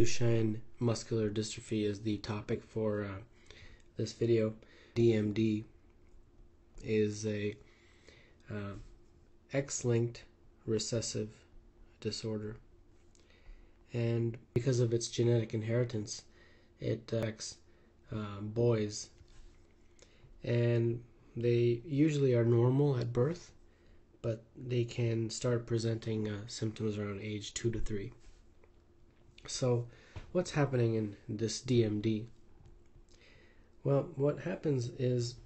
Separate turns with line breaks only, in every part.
Duchenne muscular dystrophy is the topic for uh, this video. DMD is a uh, X-linked recessive disorder, and because of its genetic inheritance, it affects uh, boys, and they usually are normal at birth, but they can start presenting uh, symptoms around age two to three. So, what's happening in this DMD? Well, what happens is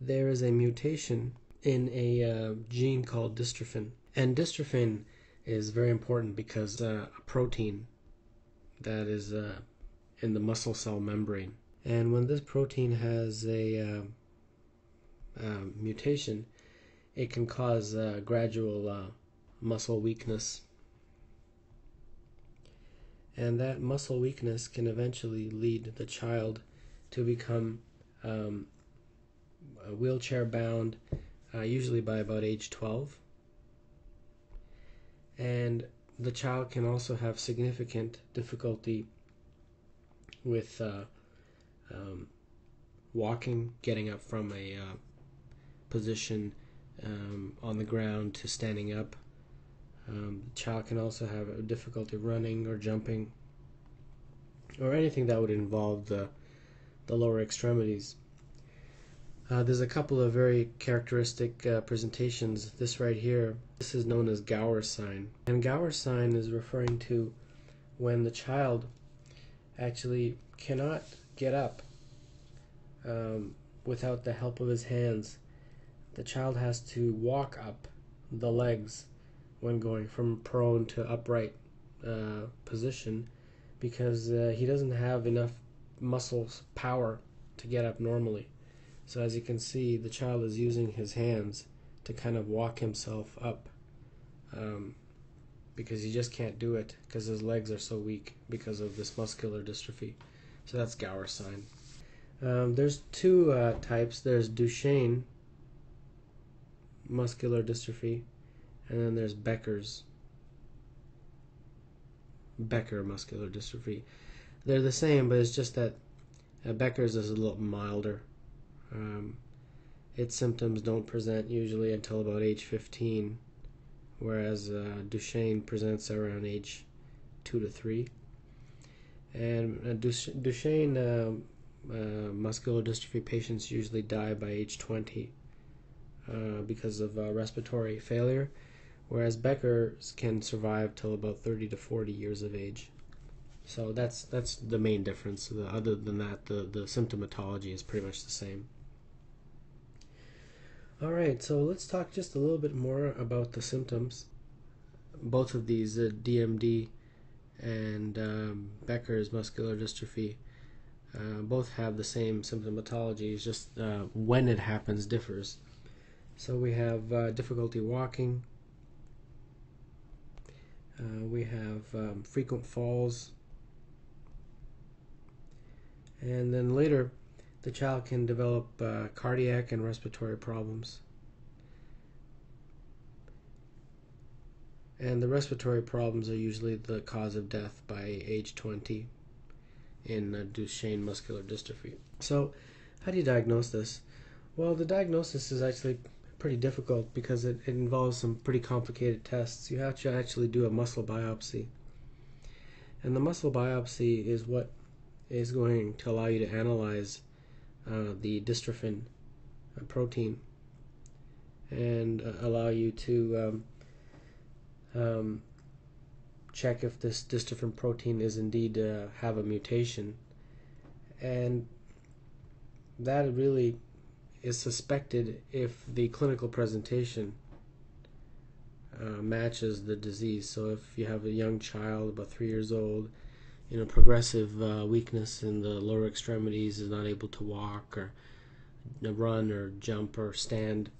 there is a mutation in a uh, gene called dystrophin. And dystrophin is very important because uh, a protein that is uh, in the muscle cell membrane. And when this protein has a uh, uh, mutation, it can cause uh, gradual muscle weakness and that muscle weakness can eventually lead the child to become um, wheelchair bound, uh, usually by about age 12. And the child can also have significant difficulty with uh, um, walking, getting up from a uh, position um, on the ground to standing up. Um, the child can also have difficulty running or jumping or anything that would involve the, the lower extremities. Uh, there's a couple of very characteristic uh, presentations. This right here, this is known as Gower sign. And Gower sign is referring to when the child actually cannot get up um, without the help of his hands. The child has to walk up the legs when going from prone to upright uh, position because uh, he doesn't have enough muscles power to get up normally. So as you can see, the child is using his hands to kind of walk himself up um, because he just can't do it because his legs are so weak because of this muscular dystrophy. So that's Gower sign. Um, there's two uh, types. There's Duchenne muscular dystrophy and then there's Becker's Becker muscular dystrophy. They're the same, but it's just that uh, Becker's is a little milder. Um, its symptoms don't present usually until about age 15, whereas uh, Duchenne presents around age 2 to 3. And uh, Duchenne um, uh, muscular dystrophy patients usually die by age 20 uh, because of uh, respiratory failure whereas Becker's can survive till about 30 to 40 years of age. So that's that's the main difference. Other than that, the, the symptomatology is pretty much the same. All right, so let's talk just a little bit more about the symptoms. Both of these, uh, DMD and um, Becker's muscular dystrophy, uh, both have the same symptomatology. It's just uh, when it happens differs. So we have uh, difficulty walking, uh, we have um, frequent falls. And then later, the child can develop uh, cardiac and respiratory problems. And the respiratory problems are usually the cause of death by age 20 in uh, Duchenne muscular dystrophy. So, how do you diagnose this? Well, the diagnosis is actually pretty difficult because it, it involves some pretty complicated tests. You have to actually do a muscle biopsy. And the muscle biopsy is what is going to allow you to analyze uh, the dystrophin uh, protein and uh, allow you to um, um, check if this dystrophin protein is indeed uh, have a mutation. And that really is suspected if the clinical presentation uh, matches the disease. So if you have a young child, about three years old, you know, progressive uh, weakness in the lower extremities, is not able to walk or run or jump or stand,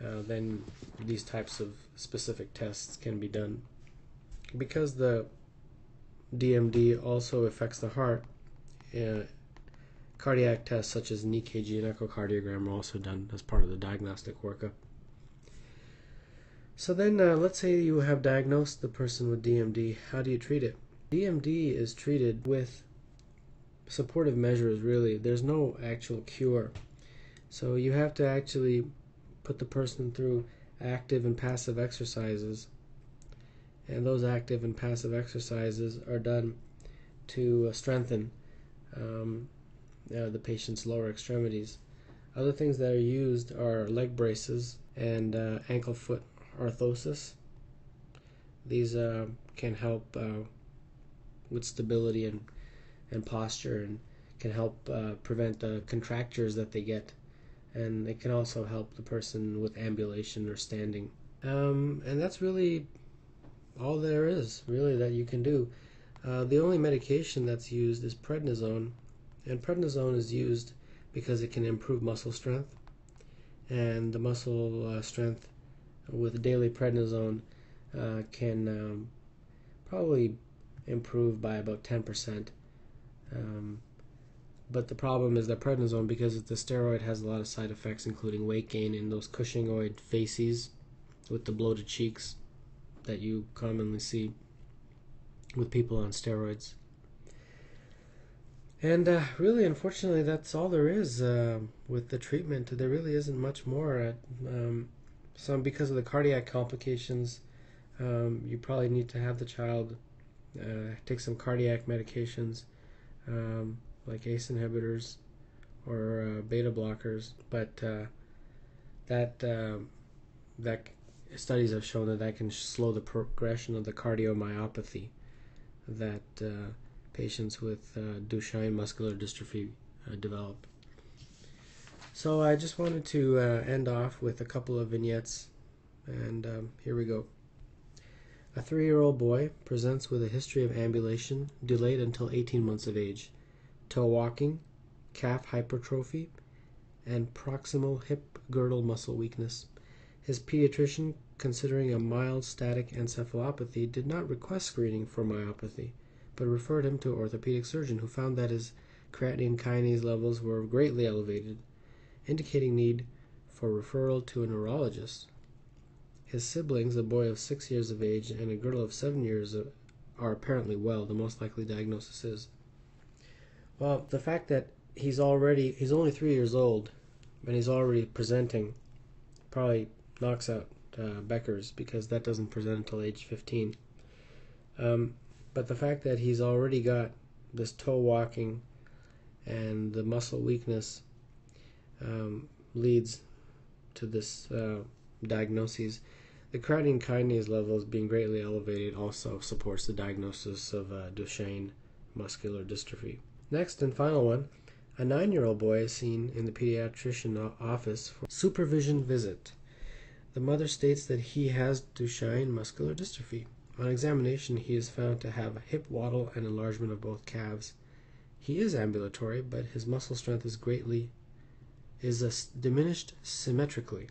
uh, then these types of specific tests can be done. Because the DMD also affects the heart, uh, Cardiac tests such as an EKG and echocardiogram are also done as part of the diagnostic workup. So then, uh, let's say you have diagnosed the person with DMD. How do you treat it? DMD is treated with supportive measures, really. There's no actual cure. So you have to actually put the person through active and passive exercises. And those active and passive exercises are done to strengthen um, uh, the patient's lower extremities. Other things that are used are leg braces and uh, ankle foot orthosis. These uh, can help uh, with stability and, and posture and can help uh, prevent the contractures that they get. And it can also help the person with ambulation or standing. Um, and that's really all there is, really, that you can do. Uh, the only medication that's used is prednisone, and prednisone is used because it can improve muscle strength. And the muscle uh, strength with daily prednisone uh, can um, probably improve by about 10%. Um, but the problem is that prednisone, because it's a steroid, has a lot of side effects, including weight gain and those Cushingoid faces with the bloated cheeks that you commonly see with people on steroids. And uh, really, unfortunately, that's all there is uh, with the treatment. There really isn't much more. Um, some because of the cardiac complications, um, you probably need to have the child uh, take some cardiac medications, um, like ACE inhibitors or uh, beta blockers. But uh, that um, that studies have shown that that can slow the progression of the cardiomyopathy that uh, patients with uh, Duchenne muscular dystrophy uh, develop. So I just wanted to uh, end off with a couple of vignettes, and um, here we go. A three year old boy presents with a history of ambulation delayed until 18 months of age, toe walking, calf hypertrophy, and proximal hip girdle muscle weakness. His pediatrician considering a mild static encephalopathy, did not request screening for myopathy, but referred him to an orthopedic surgeon who found that his creatinine kinase levels were greatly elevated, indicating need for referral to a neurologist. His siblings, a boy of six years of age and a girl of seven years, are apparently well. The most likely diagnosis is. Well, the fact that he's already, he's only three years old and he's already presenting probably knocks out uh, Becker's because that doesn't present until age 15. Um, but the fact that he's already got this toe walking and the muscle weakness um, leads to this uh, diagnosis. The creatine kinase levels being greatly elevated also supports the diagnosis of uh, Duchenne muscular dystrophy. Next and final one, a nine-year-old boy is seen in the pediatrician office for supervision visit. The mother states that he has Duchenne muscular dystrophy. On examination, he is found to have a hip waddle and enlargement of both calves. He is ambulatory, but his muscle strength is greatly is diminished symmetrically.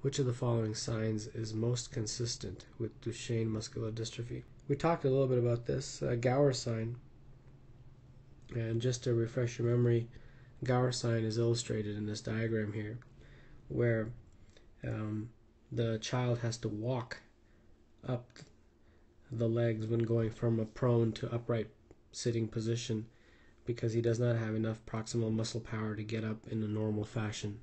Which of the following signs is most consistent with Duchenne muscular dystrophy? We talked a little bit about this. Uh, Gower sign, and just to refresh your memory, Gower sign is illustrated in this diagram here, where um, the child has to walk up the legs when going from a prone to upright sitting position because he does not have enough proximal muscle power to get up in a normal fashion.